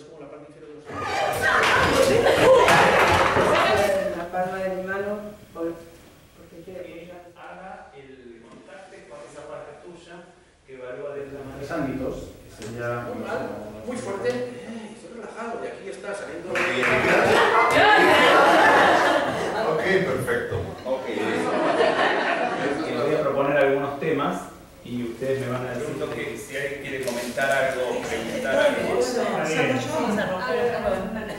como la palma de mi mano, porque quiero haga el contacto con esa parte tuya que evalúa de la Los ámbitos, muy fuerte, estoy relajado y aquí está saliendo. Ok, perfecto. Ok. voy a proponer algunos temas y ustedes me van a decir que si alguien quiere comentar algo preguntar algo. Vamos a romper la estructura.